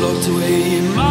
float away